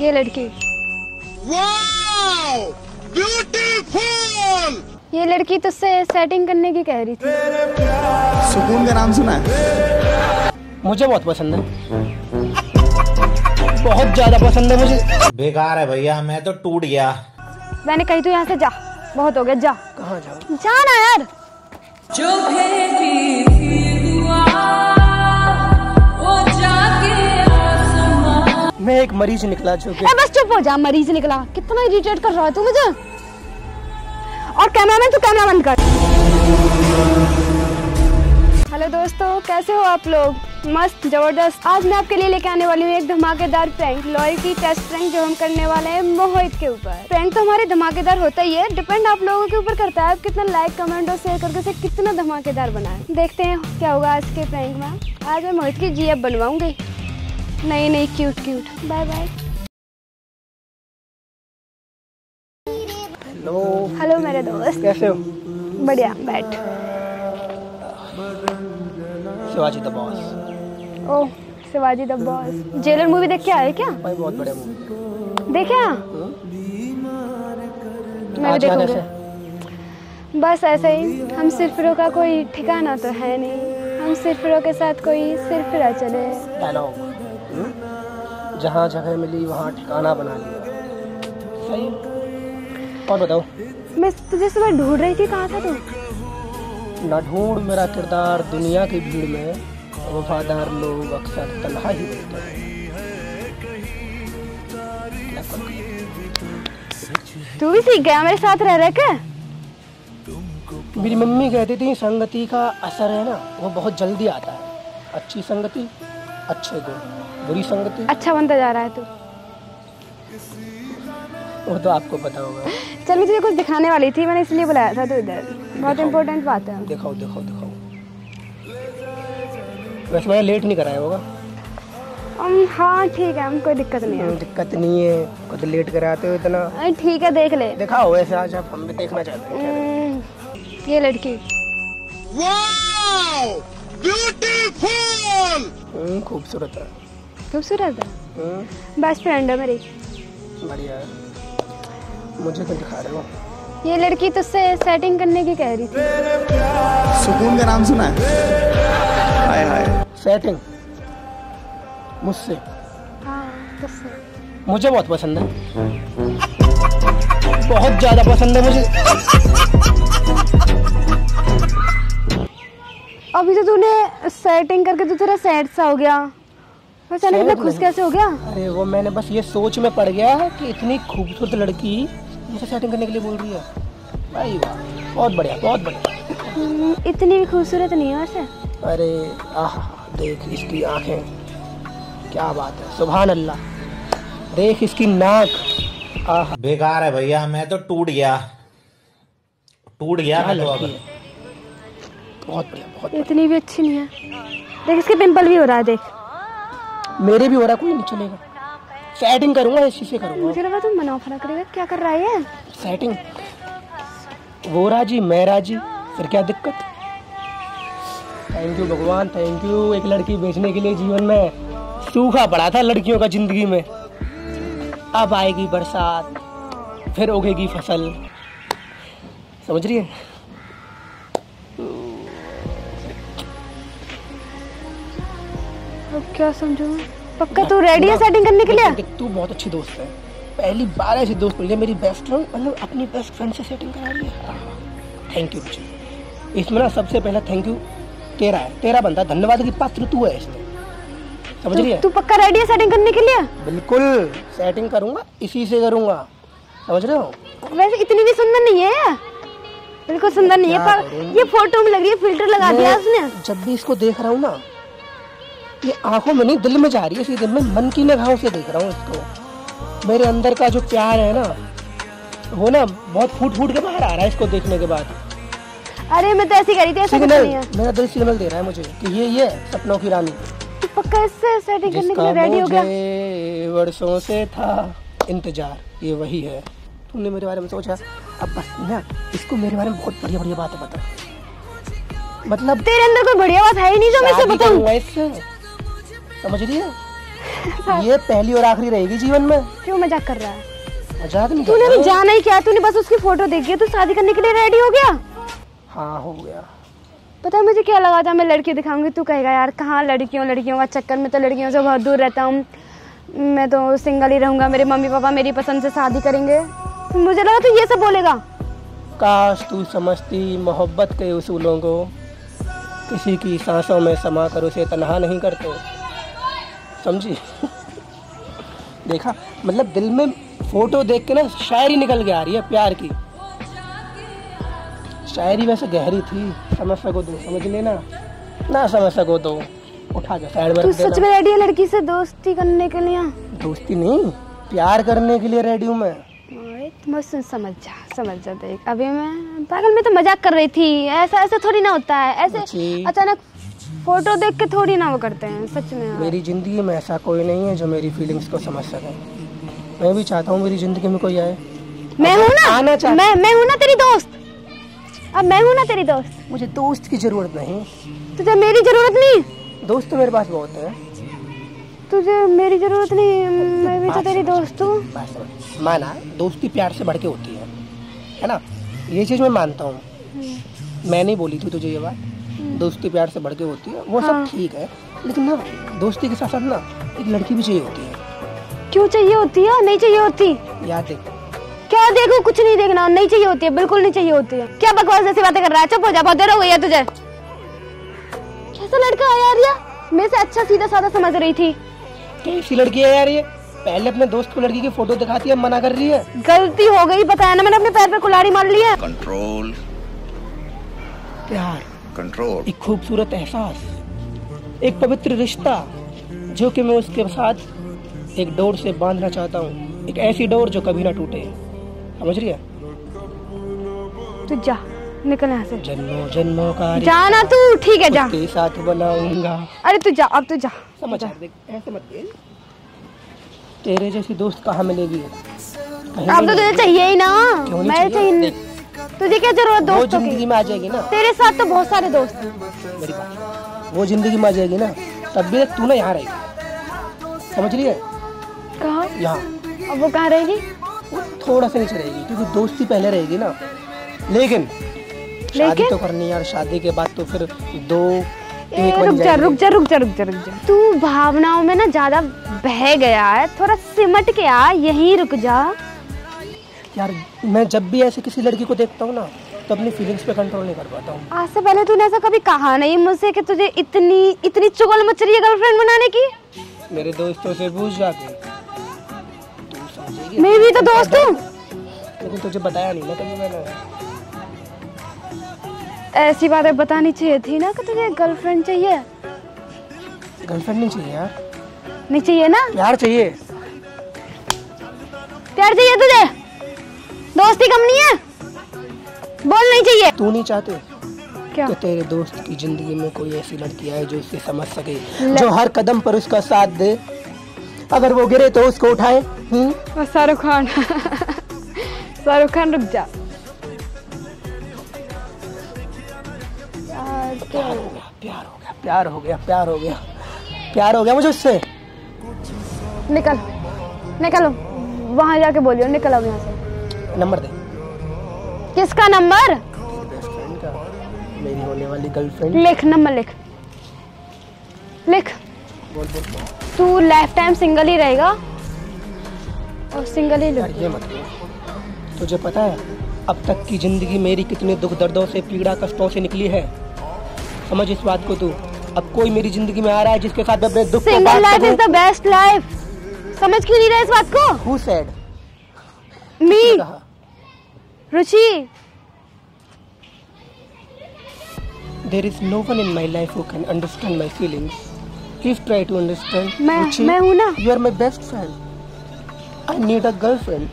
ये लड़की। ब्यूटीफुल ये लड़की तुझसे सेटिंग करने की कह रही थी। सुकून का नाम सुना है। मुझे बहुत पसंद है। बहुत ज़्यादा पसंद है मुझे। बेकार है भैया मैं तो टूट गया। मैंने कही तू यहाँ से जा। बहुत हो गया जा। कहाँ जाऊँ? जा ना यार। जो एक मरीज़ निकला जो कि बस चुप हो जा, मरीज़ निकला। कितना इरिटेट कर रहा है तू मुझे। और कैमरा मैन तू कैमरा बंद कर। हेलो दोस्तों, कैसे हो आप लोग? मस्त, ज़बरदस्त। आज मैं आपके लिए लेके आने वाली हूँ एक धमाकेदार प्रैंक लॉयल्टी टेस्ट प्रैंक जो हम करने वाले हैं मोहित के ऊपर। प्रैंक तो हमारे धमाकेदार होता ही है डिपेंड आप लोगों के ऊपर करता है। आप कितना लाइक कमेंट और शेयर करके उसे कितना धमाकेदार बनाए। देखते हैं क्या होगा आज के प्रैंक में। आज मैं मोहित की जी बनवाऊँगी। नहीं नहीं cute cute bye bye hello hello मेरे दोस्त. कैसे हो? बढ़िया बैठ. Shivaji the boss. Oh Shivaji the boss. Jailer movie देख के आए क्या? भाई बहुत बढ़िया मूवी. देखे? मैं भी आज देखूँगी. बस ऐसे ही हम सिरफिरों का कोई ठिकाना तो है नहीं. हम सिरफिरों के साथ कोई सिरफिरा चले. जहाँ जगह मिली वहाँ ठिकाना बना लिया। सही? और बताओ? मैं तुझे सुबह ढूंढ रही थी कहाँ था तू? ना ढूंढ मेरा किरदार दुनिया की भीड़ में वफादार लोग अक्सर तन्हा ही मिलते हैं। तू भी सीख गया मेरे साथ रह रह के मेरी मम्मी कहती थी संगति का असर है ना वो बहुत जल्दी आता है। अच्छी संगति अच्छे गुण। बुरी संगति? अच्छा बनता जा रहा है तू। वो तो आपको पता होगा। चल मैं तुझे कुछ दिखाने वाली थी मैंने इसलिए बुलाया था तू इधर। बहुत इंपॉर्टेंट बात है। दिखाओ दिखाओ दिखाओ। वैसे मैंने लेट नहीं कराया होगा। हम हाँ ठीक है हम कोई दिक्कत नहीं है। दिक्कत नहीं है। खुद लेट कराते हो इतना। अरे ठीक है देख ले। दिखाओ वैसे आज आप हम भी देखना चाहते हैं। हम्म, ये लड़की। वाओ ब्यूटीफुल हम्म, खूबसूरत है। खूबसूरत है। हम्म, बेस्ट फ्रेंड है मेरी। बढ़िया है। मुझे तो दिखा रहे हो। ये लड़की तुझसे सेटिंग करने की कह रही थी। सुकून का नाम सुना है। हाय हाय। सेटिंग मुझसे? हाँ तुझसे। मुझे बहुत पसंद है। बहुत ज़्यादा पसंद है मुझे। अभी तो तूने सेटिंग करके तो तेरा सैड सा हो गया। अचानक इतना खुश कैसे हो गया? अरे वो मैंने बस ये सोच में पड़ गया कि इतनी खूबसूरत लड़की मुझे सेटिंग करने के लिए बोल रही है। भाई वाह बहुत बढ़िया बहुत बढ़िया। हम्म, इतनी भी खूबसूरत नहीं है वैसे अरे आह देख इसकी आँखें। क्या बात है सुभान अल्लाह देख इसकी नाक। आह। बेकार है भैया मैं तो टूट गया। टूट गया मैं तो अब। बहुत बढ़िया बहुत इतनी भी अच्छी नहीं है। देख इसके पिंपल भी हो रहा है देख। मेरे भी हो रहा कोई नहीं चलेगा। सेटिंग करूँगा इसी से करूँगा। मुझे लगा तू मनाफरा करेगा क्या कर रहा है सेटिंग वो राज़ी मैं राज़ी फिर क्या दिक्कत? थैंक यू भगवान थैंक यू एक लड़की बेचने के लिए जीवन में सूखा पड़ा था लड़कियों का ज़िंदगी में। अब आएगी बरसात फिर उगेगी फ़सल। समझ रही है? अब क्या समझू? पक्का तू रेडी है सेटिंग करने के लिए? तू बहुत अच्छी दोस्त है। पहली बार ऐसी दोस्त मिली है, मेरी बेस्ट फ्रेंड मतलब अपनी बेस्ट फ्रेंड से सेटिंग करा ली थैंक यू मुझे इसमें ना सबसे पहला थैंक यू तेरा है। तेरा बनता धन्यवाद की पात्र तू है इसमें। समझ रही है? तू पक्का रेडी है सेटिंग करने के लिए? बिल्कुल सेटिंग करूँगा इसी से करूँगा। समझ रहे हो? वैसे इतनी भी सुंदर नहीं है। बिल्कुल सुंदर नहीं है पर ये फ़ोटो में लग रही है फ़िल्टर लगा दिया उसने। जब भी इसको देख रहा हूँ ना ये आँखों में नहीं दिल में जा रही है सीधे मैं। मन की निगाहों से देख रहा हूँ इसको। मेरे अंदर का जो प्यार है ना वो ना बहुत फूट फूट के बाहर आ रहा है इसको देखने के बाद। अरे मैं तो ऐसी करी थी ऐसा नहीं है। मेरा दिल सिग्नल दे रहा है मुझे कि ये ये सपनों की रानी। पक्का इससे सेटिंग करने के लिए रेडी हो गया? वर्षों से था इंतज़ार ये वही है। तुमने मेरे बारे में सोचा? अब बस ना इसको मेरे बारे में बहुत बढ़िया बढ़िया बातें बता मतलब तेरे अंदर कोई बढ़िया बात है ही नहीं जो मैं इसे बताऊँ? समझ रही है? ये पहली और आखिरी रहेगी जीवन में। क्यों मज़ाक कर रहा है? मज़ाक नहीं तूने भी जाना ही। क्या तूने बस उसकी फ़ोटो देखी है तू शादी करने के लिए रेडी हो गया? हाँ हो गया। पता है मुझे क्या लगा था मैं लड़की दिखाऊँगी तू कहेगा यार कहाँ लड़कियों लड़कियों का चक्कर? में तो लड़कियों से बहुत दूर रहता हूँ। मैं तो सिंगल ही रहूँगा मेरे मम्मी पापा मेरी पसंद से शादी करेंगे। मुझे लगा तू ये सब बोलेगा। काश तू समझती मोहब्बत के उसूलों को किसी की सांसों में समा कर उसे तनहा नहीं करते। समझी? देखा मतलब दिल में फ़ोटो देख के ना शायरी निकल के आ रही है प्यार की। शायरी वैसे गहरी थी समझ सको तो समझ लेना। ना समझ सको तो उठा के साइड में तू सच में रेडी है लड़की से दोस्ती करने के लिए? दोस्ती नहीं प्यार करने के लिए रेडी हूँ मैं। अरे, समझ जा समझ जा देख। अभी मैं पागल में तो मज़ाक कर रही थी। ऐसा ऐसा थोड़ी ना होता है। ऐसे अचानक फ़ोटो देख के थोड़ी ना वो करते हैं सच में। मेरी ज़िंदगी में ऐसा कोई नहीं है जो मेरी फीलिंग्स को समझ सके। मैं भी चाहता हूँ मेरी ज़िंदगी में कोई आए। मैं हूँ ना आना ना चाह- मैं मैं हूँ ना तेरी दोस्त। अब मैं हूँ ना तेरी दोस्त। मुझे दोस्त की ज़रूरत नहीं। तुझे मेरी ज़रूरत नहीं? दोस्त तो मेरे पास बहुत है। तुझे मेरी ज़रूरत नहीं मैं भी तो तेरी दोस्त हूँ। माना दोस्ती प्यार से बढ़ के होती है है ना? ये चीज़ मैं मानता हूँ। मैं नहीं बोली थी तुझे ये बात। दोस्ती प्यार से बढ़ के होती है वो हाँ। सब ठीक है लेकिन ना दोस्ती के साथ साथ ना एक लड़की भी चाहिए होती है। क्यों चाहिए होती है नहीं चाहिए होती? याद देख। क्या देखो? कुछ नहीं देखना नहीं चाहिए होती है बिल्कुल नहीं चाहिए होती है। क्या बकवास जैसी बातें कर रहा है? चुप हो जा बहुत देर हो गई है तुझे। कैसा लड़का है यार ये? मैं से अच्छा सीधा साधा समझ रही थी। कैसी लड़की है यार ये। पहले अपने दोस्त को लड़की की फ़ोटो दिखाती है मना कर रही है। गलती हो गई बताया ना मैंने अपने पैर पे कुल्हाड़ी मार ली है। कंट्रोल प्यार। कंट्रोल एक खूबसूरत एहसास एक पवित्र रिश्ता जो कि मैं उसके साथ एक डोर से बांधना चाहता हूँ एक ऐसी डोर जो कभी ना टूटे। समझ रही है? तू जा निकल यहाँ से। जन्मों जन्मों का जाना तू ठीक है जा। साथ बनाऊँगा। अरे तू जा अब तू जा। समझ ऐसे मत खेल। तेरे जैसी दोस्त कहाँ मिलेगी? अब तो तुझे चाहिए ही ना। क्यों नहीं मैं चाहिए? चाहिए तुझे क्या ज़रूरत दोस्तों की? ज़िंदगी में आ जाएगी ना। तेरे साथ तो बहुत सारे दोस्त हैं। मेरी बात वो ज़िंदगी में आ जाएगी ना तब भी तू ना यहाँ रहेगी। समझ रही है? कहा? यहाँ। अब वो कहाँ रहेगी? थोड़ा सा नीचे रहेगी क्योंकि दोस्ती पहले रहेगी ना। लेकिन शादी तो करनी यार। शादी के बाद तो फिर दो एक रुक जा रुक जा रुक जा रुक जा रुक जा। तू भावनाओं में ना ज़्यादा बह गया है। थोड़ा सिमट के आ यहीं रुक जा। यार मैं जब भी ऐसे किसी लड़की को देखता हूँ ना तो अपनी फीलिंग्स पे कंट्रोल नहीं कर पाता हूँ। आज से पहले तूने ऐसा कभी कहा नहीं मुझसे कि तुझे इतनी इतनी चुगल मच रही है गर्लफ्रेंड बनाने की? मेरे दोस्तों से पूछ जाके मैं भी तो दोस्त हूँ। लेकिन तुझे बताया नहीं ना कभी मैंने। ऐसी बातें बतानी चाहिए थी ना कि तुझे गर्लफ्रेंड चाहिए। गर्लफ्रेंड नहीं चाहिए यार। नहीं चाहिए ना? प्यार चाहिए। प्यार चाहिए तुझे? दोस्ती कम नहीं है? बोल नहीं चाहिए। तू नहीं चाहते क्या? कि तेरे दोस्त की ज़िंदगी में कोई ऐसी लड़की आए जो उसे समझ सके जो हर कदम पर उसका साथ दे। अगर वो गिरे तो उसको उठाए हम्म? शाहरुख खान। शाहरुख खान रुक जा। प्यार हो गया प्यार हो गया प्यार हो गया प्यार हो गया। प्यार हो गया मुझे उससे। निकल। निकलो। वहाँ जाके बोलियो निकल अब यहाँ से। नंबर दे। किसका नंबर? मेरी होने वाली गर्लफ्रेंड लिख नंबर लिख। लिख। बोल बोल बोल। तू लाइफ टाइम सिंगल ही रहेगा। और सिंगल ही ये मत तुझे पता है अब तक की ज़िंदगी मेरी कितने दुख दर्दों से पीड़ा कष्टों से निकली है। समझ इस बात को तू? अब कोई मेरी ज़िंदगी में आ रहा है जिसके साथ मैं अपने दुख single life is the best life समझ क्यों नहीं रहा इस बात को? Who said? Me Ruchi There is no one in my life who can understand my feelings. Please try to understand. मैं Ruchi, मैं हूँ ना You are my best friend. I need a girlfriend.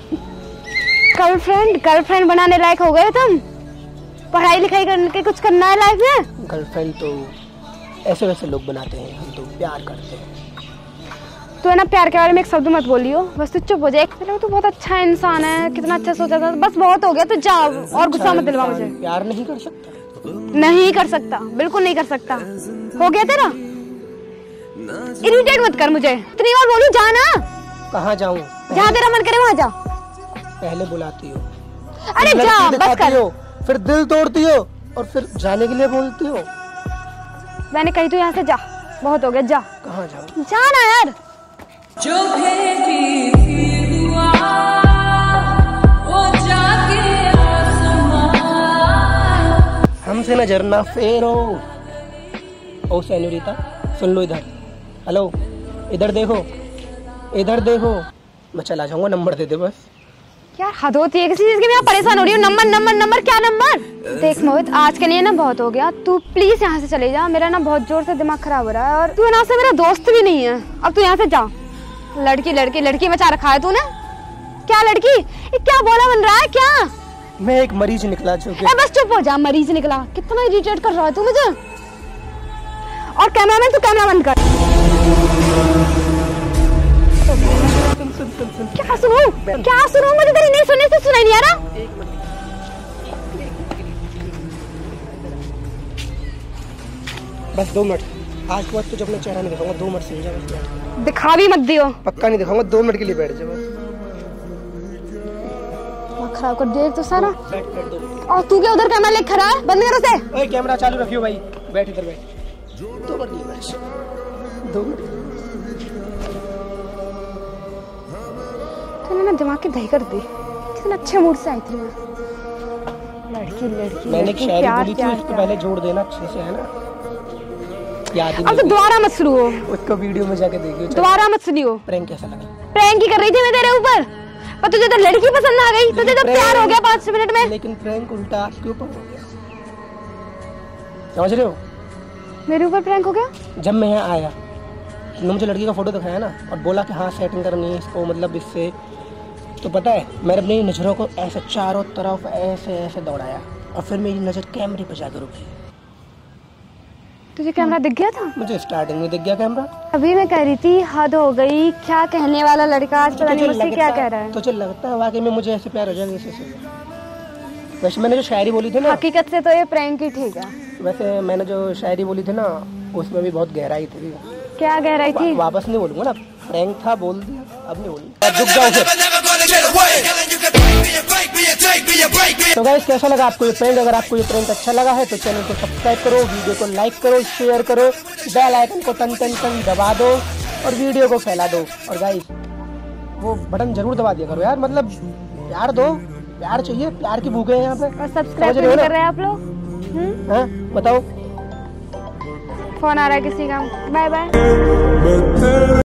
Girlfriend girlfriend बनाने लायक हो गए तुम पढ़ाई लिखाई करके कुछ करना है लाइफ में गर्लफ्रेंड तो ऐसे वैसे लोग बनाते हैं हम तो प्यार करते हैं तू है ना प्यार के बारे में एक शब्द मत बोलियो। बस तू चुप हो जाए चलो तू बहुत अच्छा इंसान है कितना अच्छा सोचा था। बस बहुत हो गया तू जा और गुस्सा मत दिलवा मुझे। प्यार नहीं कर सकता? नहीं कर सकता बिल्कुल नहीं कर सकता। हो गया तेरा? इरिटेट मत कर मुझे। इतनी बार बोलूँ जा ना। कहाँ जाऊँ? जहाँ तेरा मन करे वहाँ जा। पहले बुलाती हो। अरे जा बस कर। हो फिर दिल तोड़ती हो और फिर जाने के लिए बोलती हो। मैंने कही तू यहाँ से जा। बहुत हो गया जा। कहाँ जाऊँ? जाना यार। जो भेजी थी दुआ वो जाके आसमां। हमसे नज़र ना फेरो। ओ सेनोरिता सुन लो इधर। हेलो इधर देखो इधर देखो। मैं चला जाऊँगा नंबर दे दे बस। यार हद होती है किसी चीज़ की? मैं परेशान हो रही हूँ। नंबर नंबर नंबर क्या नंबर? देख मोहित आज के लिए ना बहुत हो गया। तू प्लीज़ यहाँ से चले जा। मेरा ना बहुत ज़ोर से दिमाग खराब हो रहा है और तू ना से मेरा दोस्त भी नहीं है। अब तू यहाँ से जा। लड़की लड़की लड़की बचा रखा है तूने? क्या लड़की? क्या बोला बन रहा है क्या? मैं एक मरीज़ निकला जो कि ए बस चुप हो जा मरीज़ निकला। कितना इरिटेट कर रहा है तू मुझे? और कैमरामैन तू कैमरा बंद कर। क्या सुनूं? क्या सुनूं? मुझे तेरी नहीं सुनने से सुनाई नहीं आ रहा। बस दो मिनट। आज के बाद तुझे अपना चेहरा नहीं दिखाऊँगा दो मिनट समझा बस दिखा भी मत दियो। पक्का नहीं दिखाऊँगा दो मिनट के लिए बैठ जा बस दिमाग खराब कर एक तो सारा। बैठ बैठ दो। और तू क्या उधर कैमरा लेके खड़ा है? बंद कर उसे। ओए कैमरा चालू रखियो भाई। बैठ इधर बैठ। दो मिनट लिए बैठ दो मिनट। तूने ना दिमाग की दही कर दी। कितने अच्छे मूड से आई थी मैं। लड़की लड़की मैंने शायरी बोली थी उसको पहले जोड़ देना अच्छे से है ना? याद ही अब तो दोबारा मत शुरू हो उसको वीडियो में जाके देखियो दोबारा मत सुनियो। प्रैंक कैसा लगा? प्रैंक ही कर रही थी मैं तेरे ऊपर। पर तुझे तो लड़की पसंद आ गई। तुझे तो प्यार हो गया पाँच मिनट में। लेकिन प्रैंक उल्टा आपके ऊपर हो गया। समझ रहे हो? मेरे ऊपर प्रैंक हो गया? जब मैं यहाँ आया तुमने मुझे लड़की का फ़ोटो दिखाया ना और बोला कि हाँ सेटिंग करनी है इसको मतलब इससे। तो पता है मैंने अपनी नज़रों को ऐसे चारों तरफ़ ऐसे ऐसे दौड़ाया और फिर मेरी नज़र कैमरे पर जाकर रुकी। तुझे कैमरा दिख गया था? मुझे स्टार्टिंग में दिख गया कैमरा। अभी मैं कह रही थी हद हो गई क्या कहने वाला लड़का आज पता नहीं मुझसे क्या कह रहा है। तुझे लगता है वाकई में मुझे ऐसे प्यार हो जाएगा इसी से? वैसे मैंने जो शायरी बोली थी ना हकीकत से तो ये प्रैंक ही ठीक है। वैसे मैंने जो शायरी बोली थी ना उसमें भी बहुत गहराई थी। क्या गहराई थी? वापस नहीं बोलूँगा ना प्रैंक था बोल दिया अब नहीं बोलूँगा। अब जाओ फिर। तो गाइस कैसा लगा आपको ये प्रैंक अगर आपको ये प्रैंक अच्छा लगा है तो चैनल को सब्सक्राइब करो वीडियो को लाइक करो शेयर करो बेल आइकन को टन टन टन दबा दो और वीडियो को फैला दो। और गाइस वो बटन ज़रूर दबा दिया करो यार मतलब प्यार दो प्यार चाहिए प्यार की भूखे हैं यहाँ पे। और सब्सक्राइब हो नहीं कर रहे हैं आप लोग? हम्म? हाँ बताओ। फ़ोन आ रहा है किसी का। Bye bye